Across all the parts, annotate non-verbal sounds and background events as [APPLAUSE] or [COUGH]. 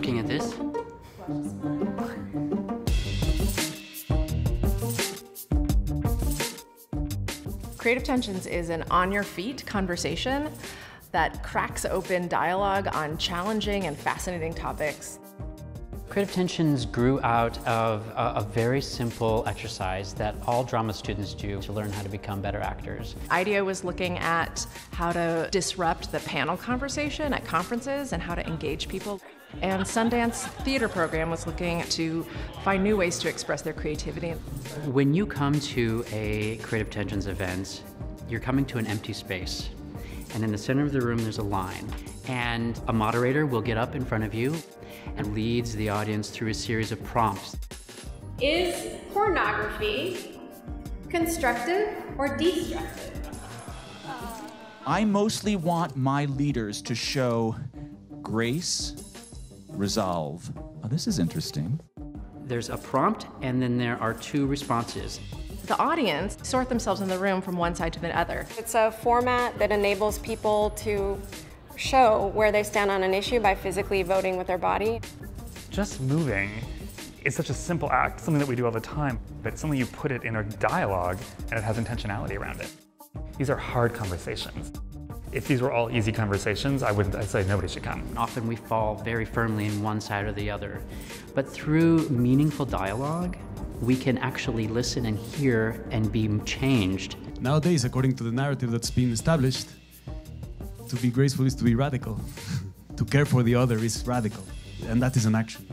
looking at this? Creative Tensions is an on your feet conversation that cracks open dialogue on challenging and fascinating topics. Creative Tensions grew out of a, a, very simple exercise that all drama students do to learn how to become better actors. IDEO was looking at how to disrupt the panel conversation at conferences and how to engage people. And Sundance Theater Program was looking to find new ways to express their creativity. When you come to a Creative Tensions event, you're coming to an empty space. And in the center of the room, there's a line. And a moderator will get up in front of you and leads the audience through a series of prompts. Is pornography constructive or destructive? I mostly want my leaders to show grace, resolve. Oh, this is interesting. There's a prompt, and then there are two responses. The audience sort themselves in the room from one side to the other. It's a format that enables people to show where they stand on an issue by physically voting with their body. Just moving is such a simple act, something that we do all the time, but suddenly you put it in a dialogue and it has intentionality around it. These are hard conversations. If these were all easy conversations, I wouldn't I'd say nobody should come. Often we fall very firmly in one side or the other. But through meaningful dialogue, we can actually listen and hear and be changed. Nowadays, according to the narrative that's been established, to be graceful is to be radical. [LAUGHS] to care for the other is radical, and that is an action.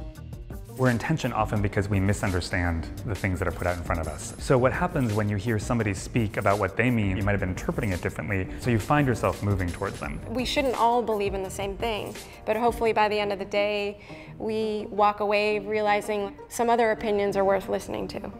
We're in tension often because we misunderstand the things that are put out in front of us. So what happens when you hear somebody speak about what they mean, you might have been interpreting it differently, so you find yourself moving towards them. We shouldn't all believe in the same thing, but hopefully by the end of the day, we walk away realizing some other opinions are worth listening to.